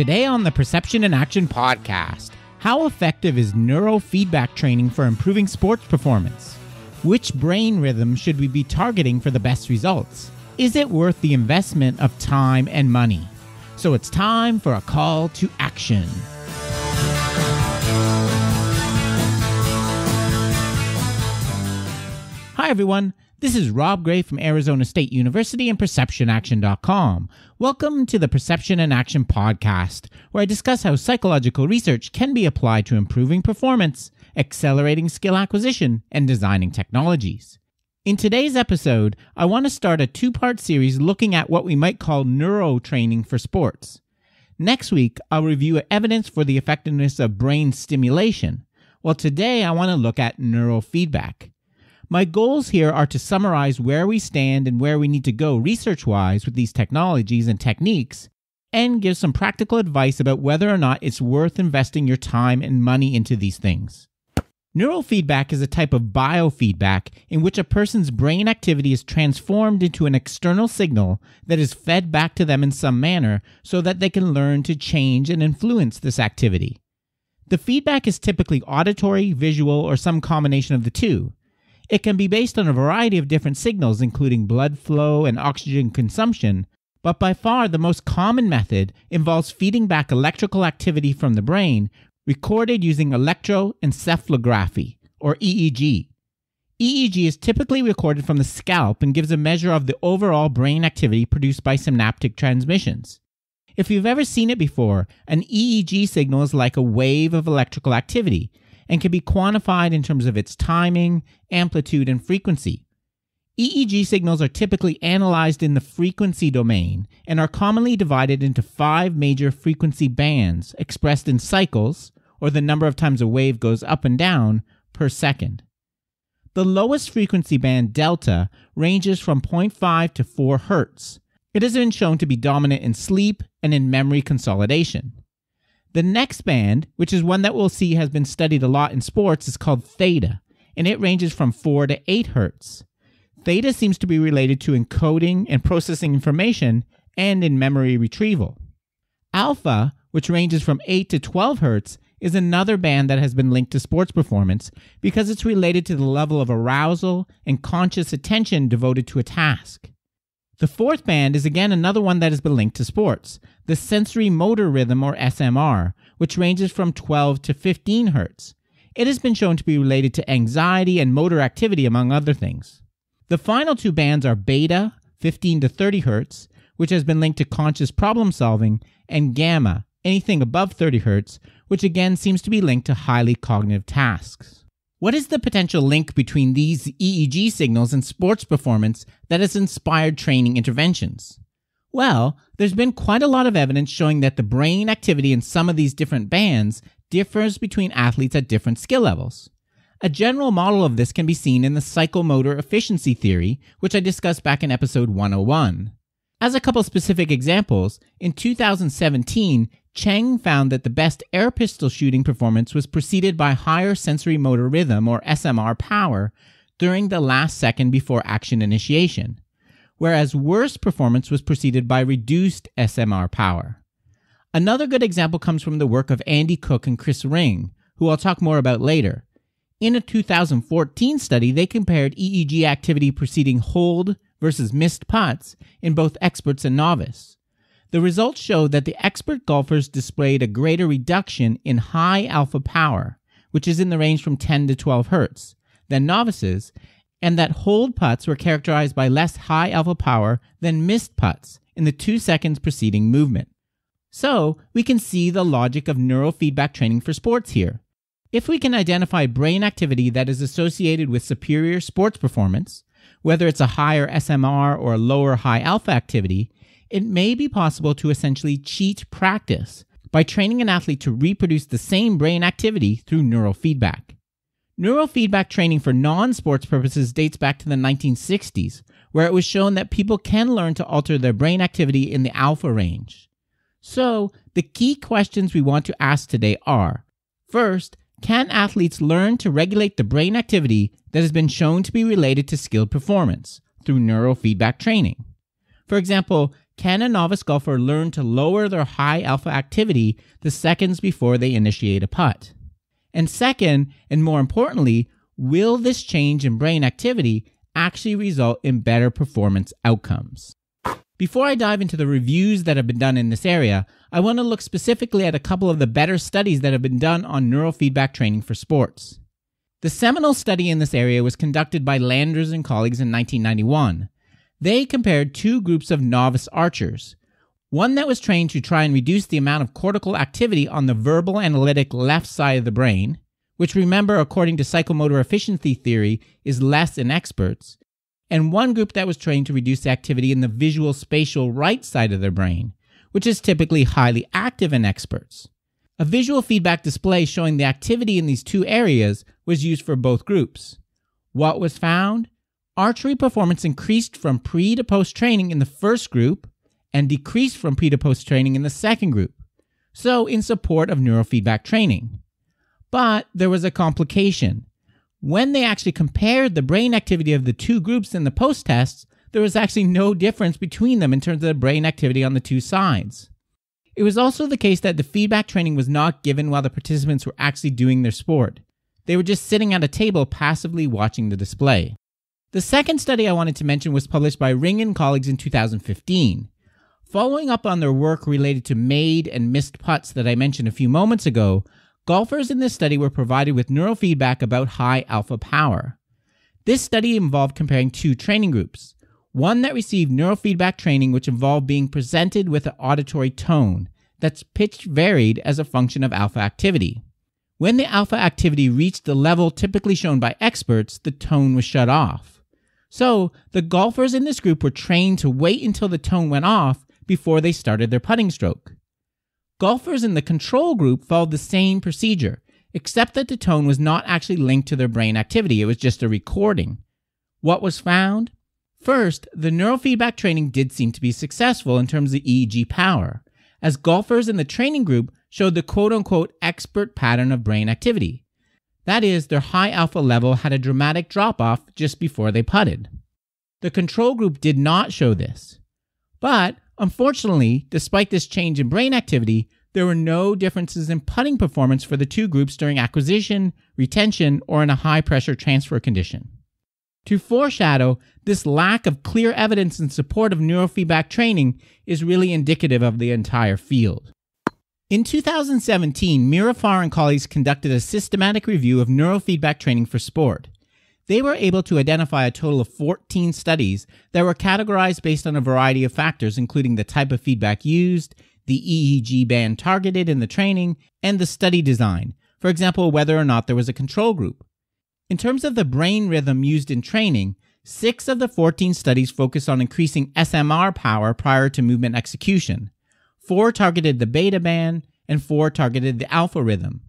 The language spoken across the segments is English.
Today on the Perception and Action podcast, how effective is neurofeedback training for improving sports performance? Which brain rhythm should we be targeting for the best results? Is it worth the investment of time and money? So it's time for a call to action. Hi, everyone. This is Rob Gray from Arizona State University and PerceptionAction.com. Welcome to the Perception and Action podcast, where I discuss how psychological research can be applied to improving performance, accelerating skill acquisition, and designing technologies. In today's episode, I want to start a two part series looking at what we might call neuro training for sports. Next week, I'll review evidence for the effectiveness of brain stimulation, while today I want to look at neurofeedback. My goals here are to summarize where we stand and where we need to go research wise with these technologies and techniques, and give some practical advice about whether or not it's worth investing your time and money into these things. Neurofeedback is a type of biofeedback in which a person's brain activity is transformed into an external signal that is fed back to them in some manner so that they can learn to change and influence this activity. The feedback is typically auditory, visual, or some combination of the two. It can be based on a variety of different signals, including blood flow and oxygen consumption, but by far the most common method involves feeding back electrical activity from the brain recorded using electroencephalography, or EEG. EEG is typically recorded from the scalp and gives a measure of the overall brain activity produced by synaptic transmissions. If you've ever seen it before, an EEG signal is like a wave of electrical activity and can be quantified in terms of its timing, amplitude, and frequency. EEG signals are typically analyzed in the frequency domain and are commonly divided into five major frequency bands expressed in cycles, or the number of times a wave goes up and down, per second. The lowest frequency band, delta, ranges from 0.5 to 4 Hz. It has been shown to be dominant in sleep and in memory consolidation. The next band, which is one that we'll see has been studied a lot in sports, is called theta, and it ranges from 4 to 8 hertz. Theta seems to be related to encoding and processing information and in memory retrieval. Alpha, which ranges from 8 to 12 hertz, is another band that has been linked to sports performance because it's related to the level of arousal and conscious attention devoted to a task. The fourth band is again another one that has been linked to sports, the sensory motor rhythm or SMR, which ranges from 12 to 15 hertz. It has been shown to be related to anxiety and motor activity, among other things. The final two bands are beta, 15 to 30 hertz, which has been linked to conscious problem solving, and gamma, anything above 30 hertz, which again seems to be linked to highly cognitive tasks. What is the potential link between these EEG signals and sports performance that has inspired training interventions? Well, there's been quite a lot of evidence showing that the brain activity in some of these different bands differs between athletes at different skill levels. A general model of this can be seen in the psychomotor efficiency theory, which I discussed back in episode 101. As a couple specific examples, in 2017, Cheng found that the best air pistol shooting performance was preceded by higher sensory motor rhythm or SMR power during the last second before action initiation, whereas worst performance was preceded by reduced SMR power. Another good example comes from the work of Andy Cooke and Chris Ring, who I'll talk more about later. In a 2014 study, they compared EEG activity preceding holed versus missed putts in both experts and novice. The results showed that the expert golfers displayed a greater reduction in high alpha power, which is in the range from 10 to 12 hertz, than novices, and that holed putts were characterized by less high alpha power than missed putts in the two seconds preceding movement. So, we can see the logic of neurofeedback training for sports here. If we can identify brain activity that is associated with superior sports performance, whether it's a higher SMR or a lower high alpha activity, it may be possible to essentially cheat practice by training an athlete to reproduce the same brain activity through neurofeedback. Neurofeedback training for non sports purposes dates back to the 1960s, where it was shown that people can learn to alter their brain activity in the alpha range. So, the key questions we want to ask today are First, can athletes learn to regulate the brain activity that has been shown to be related to skilled performance through neurofeedback training? For example, can a novice golfer learn to lower their high alpha activity the seconds before they initiate a putt? And second, and more importantly, will this change in brain activity actually result in better performance outcomes? Before I dive into the reviews that have been done in this area, I want to look specifically at a couple of the better studies that have been done on neurofeedback training for sports. The seminal study in this area was conducted by Landers and colleagues in 1991. They compared two groups of novice archers. One that was trained to try and reduce the amount of cortical activity on the verbal analytic left side of the brain, which remember, according to psychomotor efficiency theory, is less in experts, and one group that was trained to reduce activity in the visual spatial right side of their brain, which is typically highly active in experts. A visual feedback display showing the activity in these two areas was used for both groups. What was found? Archery performance increased from pre to post training in the first group and decreased from pre to post training in the second group. So, in support of neurofeedback training. But there was a complication when they actually compared the brain activity of the two groups in the post tests, there was actually no difference between them in terms of the brain activity on the two sides. It was also the case that the feedback training was not given while the participants were actually doing their sport. They were just sitting at a table passively watching the display. The second study I wanted to mention was published by Ring and colleagues in 2015. Following up on their work related to made and missed putts that I mentioned a few moments ago, Golfers in this study were provided with neurofeedback about high alpha power. This study involved comparing two training groups one that received neurofeedback training, which involved being presented with an auditory tone that's pitch varied as a function of alpha activity. When the alpha activity reached the level typically shown by experts, the tone was shut off. So, the golfers in this group were trained to wait until the tone went off before they started their putting stroke. Golfers in the control group followed the same procedure, except that the tone was not actually linked to their brain activity, it was just a recording. What was found? First, the neurofeedback training did seem to be successful in terms of EEG power, as golfers in the training group showed the quote unquote expert pattern of brain activity. That is, their high alpha level had a dramatic drop off just before they putted. The control group did not show this. But Unfortunately, despite this change in brain activity, there were no differences in putting performance for the two groups during acquisition, retention, or in a high pressure transfer condition. To foreshadow, this lack of clear evidence in support of neurofeedback training is really indicative of the entire field. In 2017, Mirifar and colleagues conducted a systematic review of neurofeedback training for sport they were able to identify a total of 14 studies that were categorized based on a variety of factors, including the type of feedback used, the EEG band targeted in the training, and the study design, for example, whether or not there was a control group. In terms of the brain rhythm used in training, six of the 14 studies focused on increasing SMR power prior to movement execution. Four targeted the beta band, and four targeted the alpha rhythm.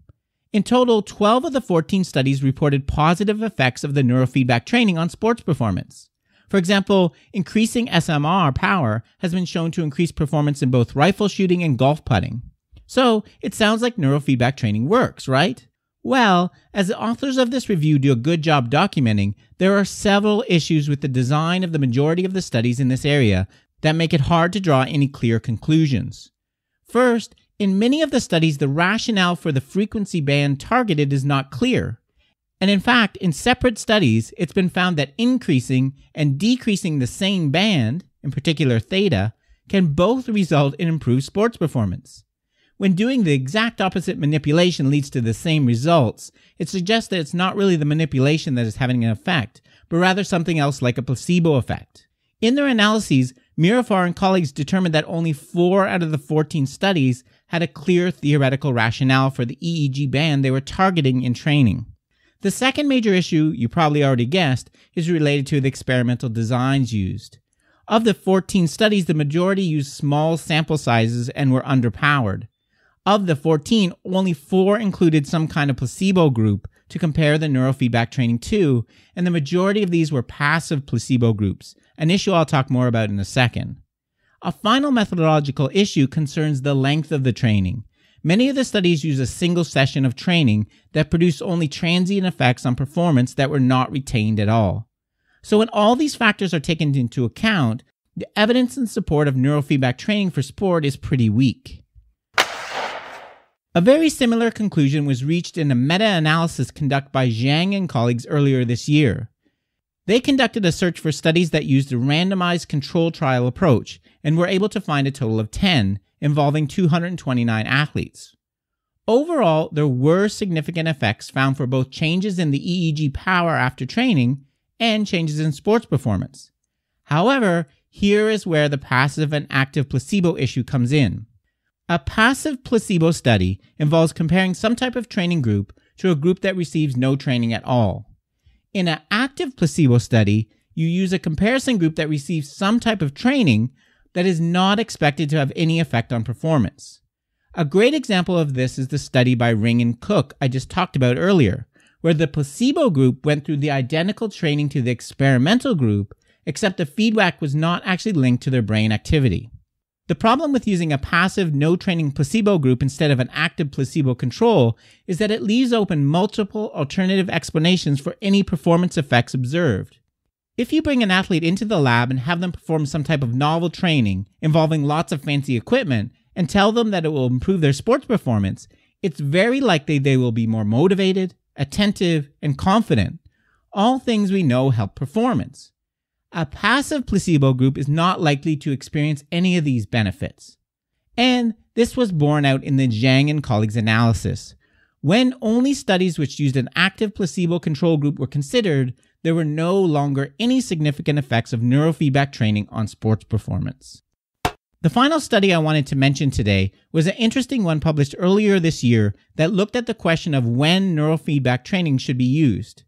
In total, 12 of the 14 studies reported positive effects of the neurofeedback training on sports performance. For example, increasing SMR power has been shown to increase performance in both rifle shooting and golf putting. So, it sounds like neurofeedback training works, right? Well, as the authors of this review do a good job documenting, there are several issues with the design of the majority of the studies in this area that make it hard to draw any clear conclusions. First, in many of the studies, the rationale for the frequency band targeted is not clear. And in fact, in separate studies, it's been found that increasing and decreasing the same band, in particular theta, can both result in improved sports performance. When doing the exact opposite manipulation leads to the same results, it suggests that it's not really the manipulation that is having an effect, but rather something else like a placebo effect. In their analyses, Mirifar and colleagues determined that only 4 out of the 14 studies had a clear theoretical rationale for the EEG band they were targeting in training. The second major issue, you probably already guessed, is related to the experimental designs used. Of the 14 studies, the majority used small sample sizes and were underpowered. Of the 14, only four included some kind of placebo group to compare the neurofeedback training to, and the majority of these were passive placebo groups, an issue I'll talk more about in a second. A final methodological issue concerns the length of the training. Many of the studies use a single session of training that produced only transient effects on performance that were not retained at all. So, when all these factors are taken into account, the evidence in support of neurofeedback training for sport is pretty weak. A very similar conclusion was reached in a meta analysis conducted by Zhang and colleagues earlier this year. They conducted a search for studies that used a randomized control trial approach and were able to find a total of 10 involving 229 athletes. Overall, there were significant effects found for both changes in the EEG power after training and changes in sports performance. However, here is where the passive and active placebo issue comes in. A passive placebo study involves comparing some type of training group to a group that receives no training at all. In an active placebo study, you use a comparison group that receives some type of training that is not expected to have any effect on performance. A great example of this is the study by Ring and Cooke I just talked about earlier, where the placebo group went through the identical training to the experimental group, except the feedback was not actually linked to their brain activity. The problem with using a passive, no training placebo group instead of an active placebo control is that it leaves open multiple alternative explanations for any performance effects observed. If you bring an athlete into the lab and have them perform some type of novel training involving lots of fancy equipment and tell them that it will improve their sports performance, it's very likely they will be more motivated, attentive, and confident. All things we know help performance. A passive placebo group is not likely to experience any of these benefits. And this was borne out in the Zhang and colleagues' analysis. When only studies which used an active placebo control group were considered, there were no longer any significant effects of neurofeedback training on sports performance. The final study I wanted to mention today was an interesting one published earlier this year that looked at the question of when neurofeedback training should be used.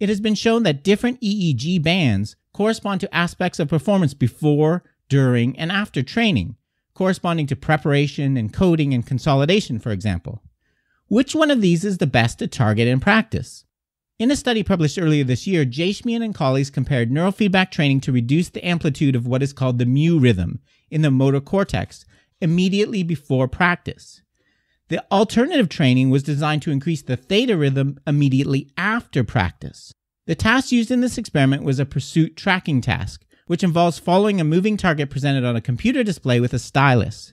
It has been shown that different EEG bands correspond to aspects of performance before, during, and after training, corresponding to preparation, encoding, and consolidation, for example. Which one of these is the best to target in practice? In a study published earlier this year, Jashmian and colleagues compared neurofeedback training to reduce the amplitude of what is called the mu rhythm in the motor cortex immediately before practice. The alternative training was designed to increase the theta rhythm immediately after practice. The task used in this experiment was a pursuit tracking task, which involves following a moving target presented on a computer display with a stylus.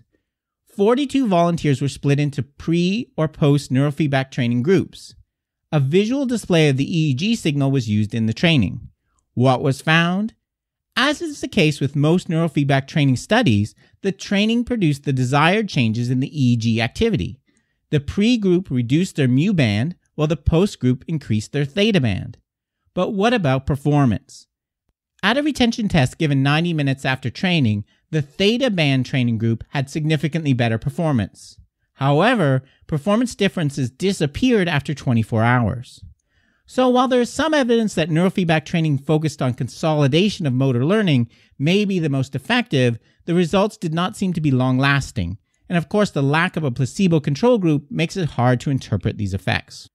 42 volunteers were split into pre or post neurofeedback training groups. A visual display of the EEG signal was used in the training. What was found? As is the case with most neurofeedback training studies, the training produced the desired changes in the EEG activity. The pre group reduced their mu band, while the post group increased their theta band. But what about performance? At a retention test given 90 minutes after training, the theta band training group had significantly better performance. However, performance differences disappeared after 24 hours. So while there is some evidence that neurofeedback training focused on consolidation of motor learning may be the most effective, the results did not seem to be long lasting. And of course, the lack of a placebo control group makes it hard to interpret these effects.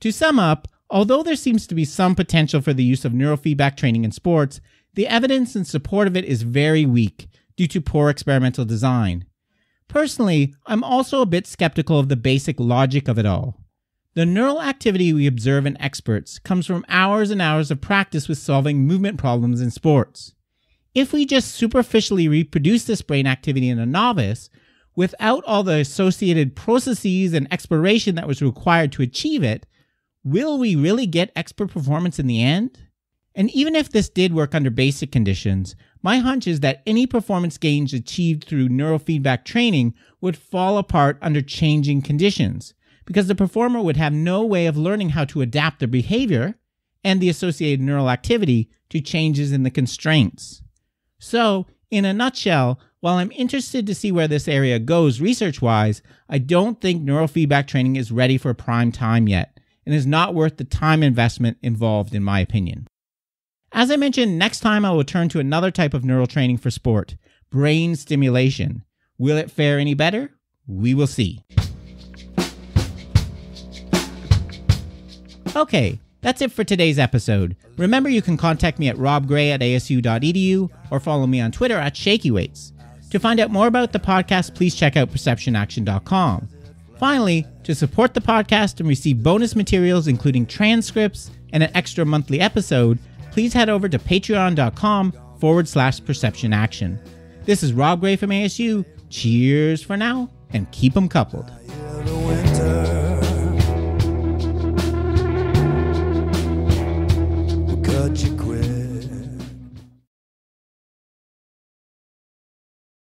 To sum up, Although there seems to be some potential for the use of neurofeedback training in sports, the evidence in support of it is very weak due to poor experimental design. Personally, I'm also a bit skeptical of the basic logic of it all. The neural activity we observe in experts comes from hours and hours of practice with solving movement problems in sports. If we just superficially reproduce this brain activity in a novice, without all the associated processes and exploration that was required to achieve it, will we really get expert performance in the end? And even if this did work under basic conditions, my hunch is that any performance gains achieved through neurofeedback training would fall apart under changing conditions because the performer would have no way of learning how to adapt their behavior and the associated neural activity to changes in the constraints. So, in a nutshell, while I'm interested to see where this area goes research wise, I don't think neurofeedback training is ready for prime time yet and is not worth the time investment involved, in my opinion. As I mentioned, next time I will turn to another type of neural training for sport brain stimulation. Will it fare any better? We will see. Okay, that's it for today's episode. Remember, you can contact me at robgray at asu.edu or follow me on Twitter at ShakyWeights. To find out more about the podcast, please check out perceptionaction.com. Finally, to support the podcast and receive bonus materials, including transcripts and an extra monthly episode, please head over to patreon.com forward slash perception action. This is Rob Gray from ASU. Cheers for now and keep them coupled.